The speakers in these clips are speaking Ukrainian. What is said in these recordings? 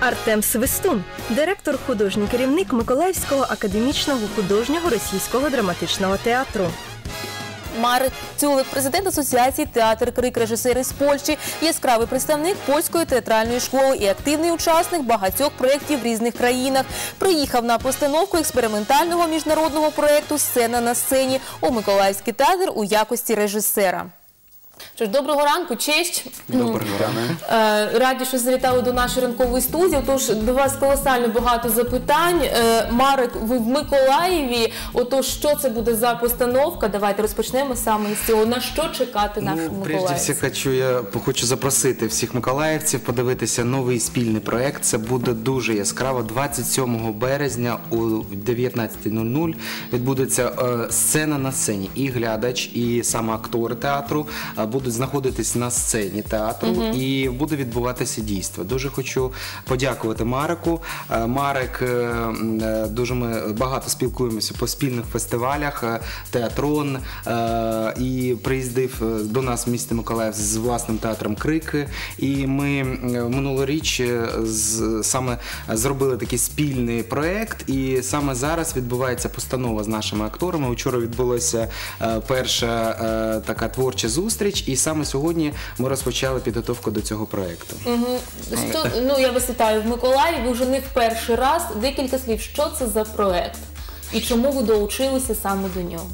Артем Свистун, директор художній керівник Миколаївського академічного художнього російського драматичного театру. Марик Цюлик, президент Асоціації театр крик режисери з Польщі, яскравий представник польської театральної школи і активний учасник багатьох проєктів в різних країнах. Приїхав на постановку експериментального міжнародного проєкту Сцена на сцені у Миколаївський театр у якості режисера. Що ж, доброго ранку, честь. Доброго ранку. Е, Раді, що завітали до нашої ранкової студії. Тож до вас колосально багато запитань. Е, Марик, ви в Миколаєві. Отож, що це буде за постановка? Давайте розпочнемо саме з цього. На що чекати нашому Ну, прежде всього, хочу я хочу запросити всіх миколаївців подивитися новий спільний проект. Це буде дуже яскраво. 27 березня о 19.00 відбудеться е, сцена на сцені. І глядач, і саме актори театру будуть знаходитись на сцені театру, і буде відбуватися дійство. Дуже хочу подякувати Марику. Е, Марик е, е, дуже ми багато спілкуємося по спільних фестивалях, театрон і приїздив до нас в місті Миколаїв з власним театром Крики. І ми минулоріч саме зробили такий спільний проект. І саме зараз відбувається постанова з нашими акторами. Учора відбулася перша така творча зустріч, і саме сьогодні ми розпочали підготовку до цього проекту. Що, ну, я вас вітаю в Миколаєві. Ви вже не в перший раз. Декілька слів, що це за проект? І чому ви долучилися саме до нього?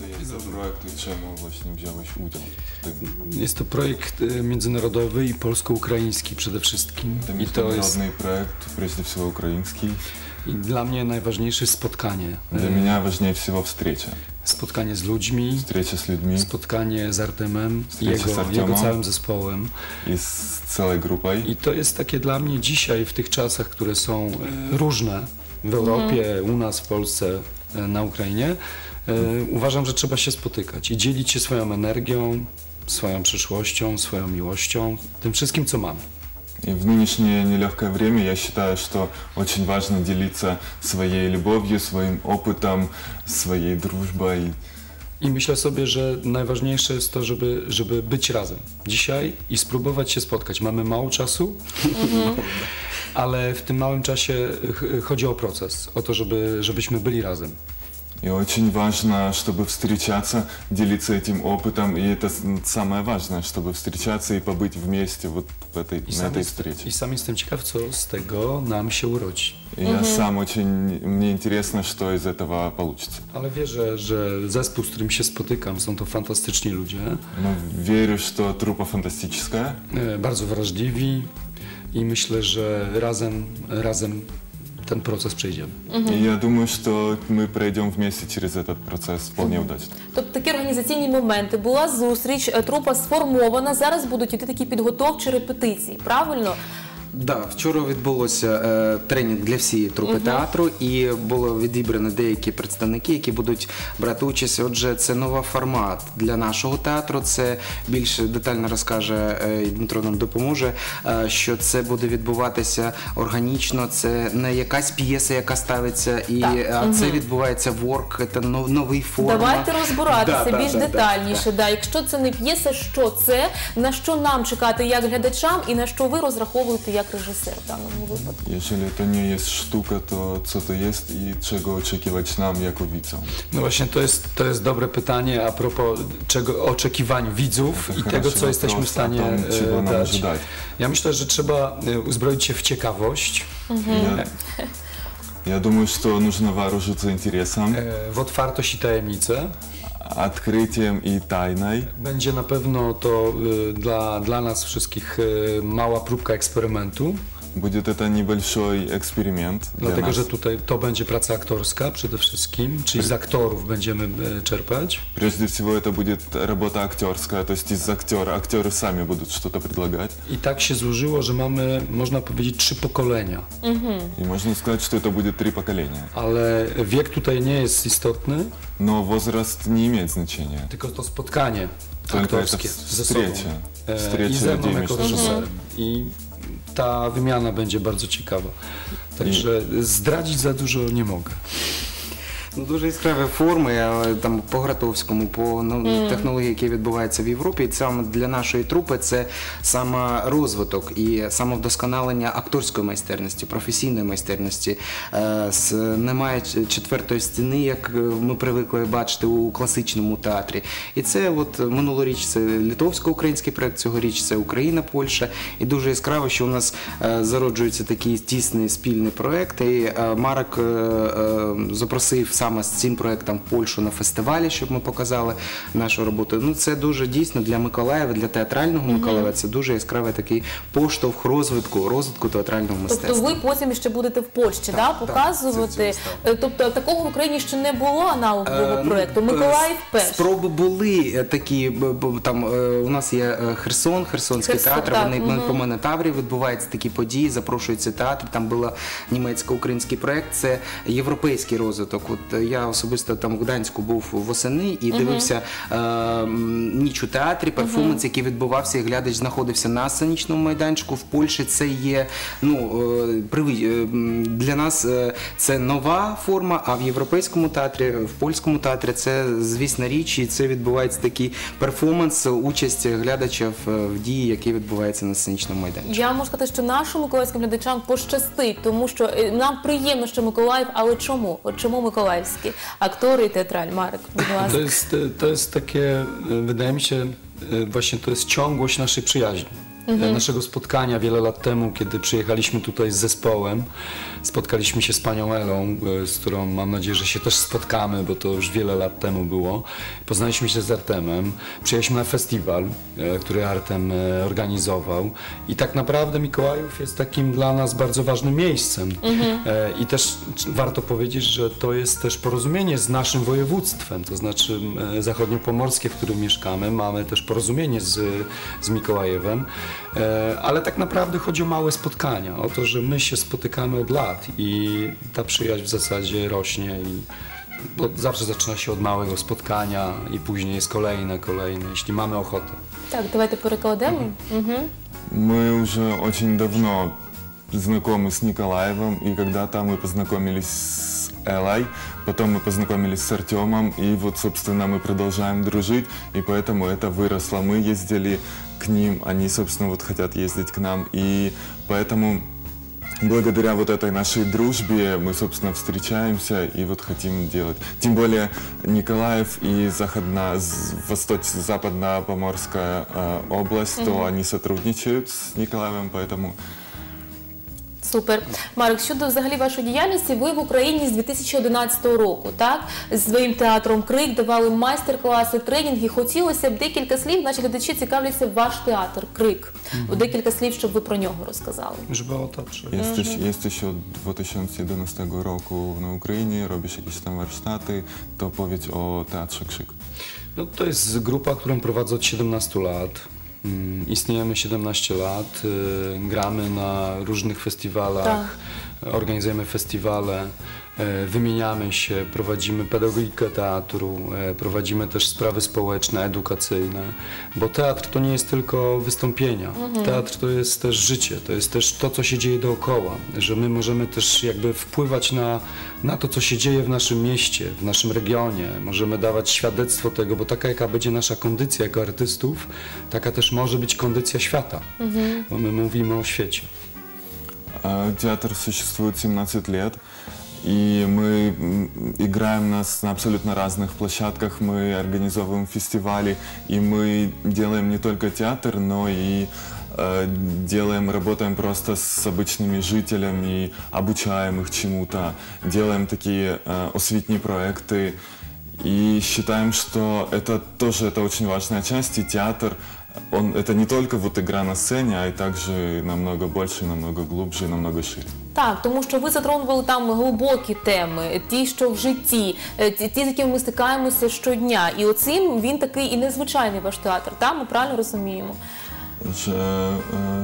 To jest za projekt, czemu właśnie wziąłeś udział w tym? Jest to projekt międzynarodowy i polsko-ukraiński przede wszystkim. To I to jest projekt, прежде всего украинский. i dla mnie najważniejsze spotkanie. Для E, меня важнее всего встреча. Spotkanie z ludźmi, Встреча с людьми spotkanie z Artemem, Встреча z jego, Artemem. jego całym zespołem. и с целой группой. I to jest takie dla mnie dzisiaj, w tych czasach, które są e, różne w Europie, u nas, w Polsce, e, na Ukrainie, e, uważam, że trzeba się spotykać i dzielić się swoją energią, swoją przyszłością, swoją miłością, tym wszystkim, co mamy. И в нынешнее нелегкое время я считаю, что очень важно делиться своей любовью, своим опытом, своей дружбой. I myślę sobie, że najważniejsze jest to, żeby, żeby być razem dzisiaj i spróbować się spotkać. Mamy mało czasu, ale w tym małym czasie ch- chodzi o proces, o to, żeby, żebyśmy byli razem. И очень важно, чтобы встречаться, делиться этим опытом. И это с- самое важное, чтобы встречаться и побыть вместе вот в этой, I на sam, этой jest, встрече. I sam jestem ciekaw, co z tego nam się urodzi. И я сам очень, мне интересно, что из этого получится. Ale wierzę, że zespół, z którym się spotykam, są to fantastyczni ludzie, Но верю, что трупа фантастическая. e, bardzo wrażliwi i myślę, że razem, razem ten proces przejdziemy. И я думаю, что мы пройдем вместе через этот процесс вполне удачно. Тобто такі організаційні моменти. Була зустріч, е, трупа сформована. Зараз будуть іти такі підготовчі репетиції. Правильно? Да, вчора відбулося е, тренінг для всієї трупи театру, і було відібрано деякі представники, які будуть брати участь. Отже, це новий формат для нашого театру. Це більш детально розкаже е, і Дмитро нам допоможе. е, що це буде відбуватися органічно. Це не якась п'єса, яка ставиться, і Так. а це відбувається ворк, це нов- новий формат. Давайте розбиратися більш детальніше. Да, Якщо це не п'єса, що це, на що нам чекати як глядачам, і на що ви розраховуєте як режисер в даному випадку? Jeżeli to nie jest sztuka, to co to jest i czego oczekiwać nam jako widzom? No właśnie, to jest, to jest dobre pytanie a propos czego, oczekiwań widzów To i хороший tego, co jesteśmy w вопрос stanie o tym, czego e, nam dać. ожидать. Ja myślę, że trzeba e, uzbroić się w ciekawość, Я, я думаю, что нужно вооружиться интересом, e, w otwartość i tajemnicę. открытием и тайной. Będzie na pewno to e, dla, dla nas wszystkich e, mała próbka eksperymentu, Будет это небольшой эксперимент для dlatego нас. że tutaj to będzie praca aktorska przede wszystkim, czyli z aktorów będziemy e, czerpać. Прежде всего это будет работа актерская, то есть из актера. Актеры сами будут что-то предлагать. I tak się złożyło, że mamy, można powiedzieć, trzy pokolenia, И можно сказать, что это будет три поколения. ale wiek tutaj nie jest istotny, Но возраст не имеет значения. tylko to spotkanie Tylko aktorskie to ze sobą встреча. e, Встреча i ze mną людей jako между reżyserem. I ta wymiana będzie bardzo ciekawa. Także zdradzić za dużo nie mogę. Ну, дуже яскраві форми, але там по Гратовському, по ну, технології, які відбуваються в Європі. І саме для нашої трупи це саме розвиток і самовдосконалення акторської майстерності, професійної майстерності. Е, с- Немає ч- четвертої стіни, як е, ми привикли бачити у класичному театрі. І це от минулоріч це литовсько-український проект, цьогоріч це Україна, Польща. І дуже яскраво, що у нас е, зароджується такий тісний спільний проект. І е, Марок е, е, запросив саме з цим проектом в Польщу на фестивалі, щоб ми показали нашу роботу. Ну це дуже дійсно для Миколаєва, для театрального Миколаєва. Це дуже яскравий такий поштовх розвитку, розвитку театрального Тобто ви потім ще будете в Польщі, да, так, показувати. Е, Тобто такого в Україні ще не було аналогового Е, ну, проекту. е, Миколаїв перший. Спроби були такі. Там у нас є Херсон, Херсонський Херсон, театр. так, Вони мгм. по мене Таврі відбуваються такі події, запрошуються театр. Там була німецько-український проект. Це європейський розвиток. От я особисто там в Гданську був восени і дивився е, ніч у театрі, перформанс, який відбувався, і глядач знаходився на сценічному майданчику. В Польщі це є ну е, е, м, для нас е, це нова форма, а в європейському театрі, в польському театрі це звісна річ, і це відбувається такий перформанс, участь глядача в, в дії, які відбуваються на сценічному майданчику. Я можу сказати, що нашим миколаївським глядачам пощастить, тому що е, нам приємно, що Миколаїв, але чому? От чому Królewski, aktor i teatral. To jest, to jest takie, wydaje mi się, e, właśnie to jest ciągłość naszej przyjaźni. E, Naszego spotkania wiele lat temu, kiedy przyjechaliśmy tutaj z zespołem, spotkaliśmy się z panią Elą, e, z którą mam nadzieję, że się też spotkamy, bo to już wiele lat temu było. Poznaliśmy się z Artemem, przyjechaliśmy na festiwal, e, który Artem organizował. I tak naprawdę Mikołajów jest takim dla nas bardzo ważnym miejscem. E, I też warto powiedzieć, że to jest też porozumienie z naszym województwem, to znaczy zachodniopomorskie, w którym mieszkamy, mamy też porozumienie z, z Mikołajewem, ale tak naprawdę chodzi o małe spotkania, o to, że my się spotykamy od lat i ta przyjaźń w zasadzie rośnie i bo zawsze zaczyna się od małego spotkania i później jest kolejne, kolejne, jeśli mamy ochotę. Так, давайте перекладемо. Угу. Мы уже очень давно знакомы с Николаевым, и когда-то мы познакомились с Элай, потом мы познакомились с Артемом, и вот, собственно, мы продолжаем дружить, и поэтому это выросло. Мы ездили к ним, они, собственно, вот хотят ездить к нам, и поэтому благодаря вот этой нашей дружбе мы, собственно, встречаемся и вот хотим делать. Тем более Николаев и западно, западно-поморская э, область, то они сотрудничают с Николаевым, поэтому Супер. Марик, щодо взагалі вашої діяльності, ви в Україні з 2011 року, так? З своїм театром Крик давали майстер-класи, тренінги. Хотілося б декілька слів, наші глядачі цікавляться ваш театр Крик. Декілька слів, щоб ви про нього розказали. Jest, też, jest ще 2011 року на Україні, робиш якісь там warsztaty, to powiedz o Teatrze Krzyk. No, to jest grupa, którą prowadzę od 17 lat. Mm, Istniejemy 17 lat, y, gramy na różnych festiwalach, organizujemy festiwale, wymieniamy się, prowadzimy pedagogikę teatru, e, prowadzimy też sprawy społeczne, edukacyjne, bo teatr to nie jest tylko wystąpienia. Teatr to jest też życie, to jest też to, co się dzieje dookoła, że my możemy też jakby wpływać na, na to, co się dzieje w naszym mieście, w naszym regionie, możemy dawać świadectwo tego, bo taka jaka będzie nasza kondycja jako artystów, taka też może być kondycja świata, bo my mówimy o świecie. А, Театр существует 17 лет, и мы м, играем нас на абсолютно разных площадках, мы организовываем фестивали, и мы делаем не только театр, но и э, делаем, работаем просто с обычными жителями, обучаем их чему-то, делаем такие э, осветные проекты, и считаем, что это тоже это очень важная часть, и театр он, это не только вот игра на сцене, а и также намного больше, намного глубже, намного шире. Так, тому що ви затронували там глибокі теми, ті, що в житті, е, ті, з якими ми стикаємося щодня. І оцим він такий і незвичайний ваш театр. Так, ми правильно розуміємо? Że e, e,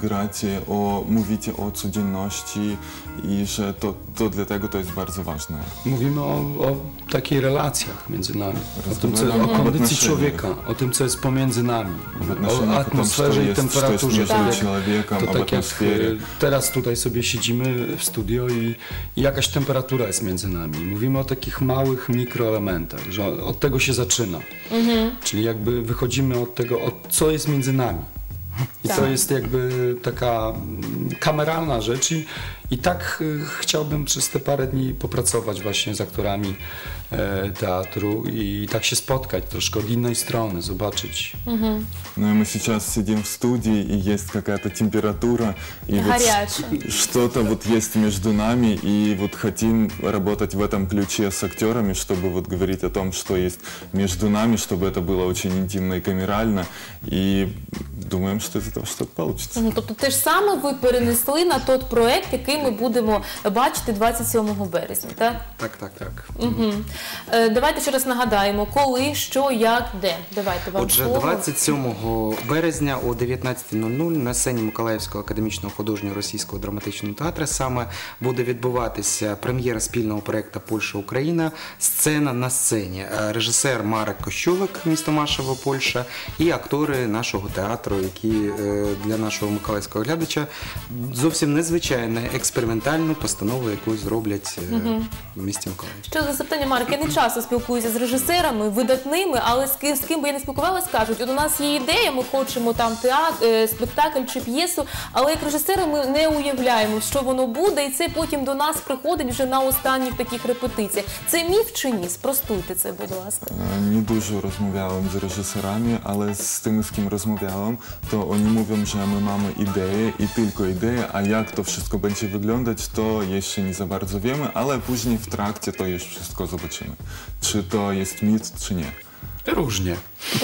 gracie, o, mówicie o codzienności i że to, to dlatego to jest bardzo ważne. Mówimy o, o takich relacjach między nami, o, tym, co, o kondycji człowieka, o tym, co jest pomiędzy nami, o atmosferze i temperaturze. Tak. To tak jak e, teraz tutaj sobie siedzimy w studio i jakaś temperatura jest między nami. Mówimy o takich małych mikroelementach, że od tego się zaczyna. Mhm. Czyli jakby wychodzimy od tego, od co jest między nami. I to Tak. jest jakby taka kameralna rzecz i, i tak y, chciałbym przez te parę dni popracować właśnie z aktorami teatru i tak się spotkać troszkę od innej strony, zobaczyć. Ну и мы сейчас сидим в студии, и есть какая-то температура, и вот Горячая. что-то вот есть между нами, и вот хотим работать в этом ключе с актерами, чтобы вот говорить о том, что есть между нами, чтобы это было очень интимно и камерально, и думаем, что из этого что-то получится. Ну, Тобто те ж саме ви перенесли на той проект, який ми будемо бачити 27 березня, так? Так, так, так. Угу. Е, давайте ще раз нагадаємо, коли, що, як, де. Давайте вам Отже, слово. 27 березня о 19.00 на сцені Миколаївського академічного художнього російського драматичного театру саме буде відбуватися прем'єра спільного проєкту Польща Україна Сцена на сцені. Е, Режисер Марек Кощулик, місто Машево, Польща, і актори нашого театру, які е, для нашого миколаївського глядача зовсім незвичайну експериментальну постанову, яку зроблять е, в місті Миколаїв. Що за запитання, Марк, я не часто спілкуюся з режисерами, видатними, але з ким, з ким би я не спілкувалася, кажуть, от у нас є ідея, ми хочемо там театр, спектакль чи п'єсу, але як режисери ми не уявляємо, що воно буде, і це потім до нас приходить вже на останніх таких репетиціях. Це міф чи ні? Спростуйте це, будь ласка. Е, Не дуже розмовляłem з режисерами, але з тими, з ким розмовляłem, to oni mówią, że my mamy ideę i tylko ideę, a jak to wszystko będzie wyglądać, to jeszcze nie za bardzo wiemy, ale później w trakcie to już wszystko zobaczymy. Czy to jest mit, czy nie. Różnie.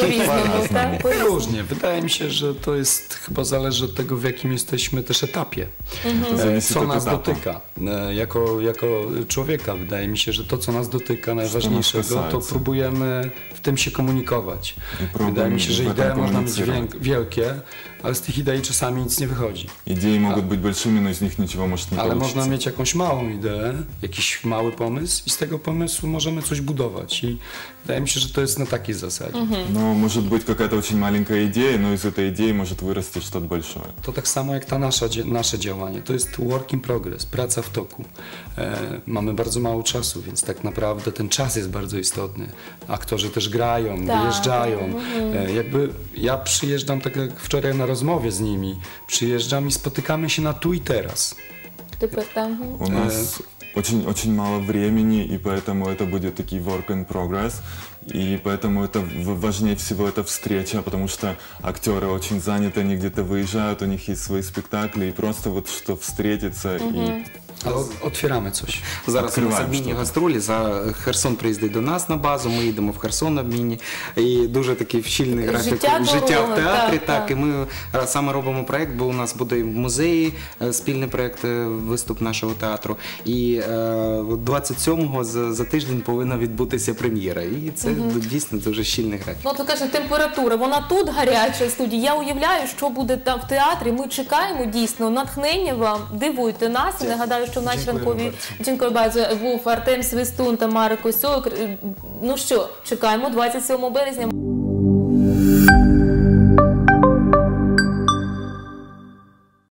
По-різному, так? По-різному. Różnie. Wydaje mi się, że to jest chyba zależy od tego, w jakim jesteśmy też etapie. To E, зависит Co od nas etapu. dotyka. E, Jako, jako człowieka wydaje mi się, że to, co nas dotyka najważniejszego, to kасается. próbujemy w tym się komunikować. I próbujemy Wydaje mi się, że w idee tym można mieć komunikować. wiek- wielkie, ale z tych idei czasami nic nie wychodzi. Idei mogą być большими, но из них ничего может не Ale получиться. można mieć jakąś małą ideę, jakiś mały pomysł i z tego pomysłu możemy coś budować. I wydaje mi się, że to jest na takiej zasadzie. Но может быть какая-то очень маленькая идея, но из этой идеи может вырасти что-то большое. To tak samo jak ta nasza, dzie- nasze działanie. To jest work in progress, praca w toku. E, mamy bardzo mało czasu, więc tak naprawdę ten czas jest bardzo istotny. Aktorzy też grają, Tak. wyjeżdżają. E, jakby ja przyjeżdżam, tak jak wczoraj na rozmowie z nimi, przyjeżdżam i spotykamy się na tu i teraz. Тепер там. мгм. У нас очень, очень мало времени, и поэтому это будет такой work in progress. И поэтому это важнее всего это встреча, потому что актеры очень заняты, они где-то выезжают, у них есть свои спектакли, и просто вот что встретиться и Od- otwieramy coś. Зараз у нас обмінні гастролі. За Херсон приїздить до нас на базу. Ми їдемо в Херсон на обмінні. І дуже такий щільний графік Життя життя в театрі. так, Так, так. і ми е, саме робимо проект, бо у нас буде в музеї е, спільний проект, е, виступ нашого театру. І е, 27-го за, за тиждень повинна відбутися прем'єра. І це дійсно дуже щільний графік. Ну, то каже, температура, вона тут гаряча в студії. Я уявляю, що буде там в театрі. Ми чекаємо дійсно натхнення вам. Дивуйте нас. І нагадаю, що в нашій Дякую ранковій. Дякую bardzo. був Артем Свистун та Марик Осьок. Ну що, чекаємо 27 березня.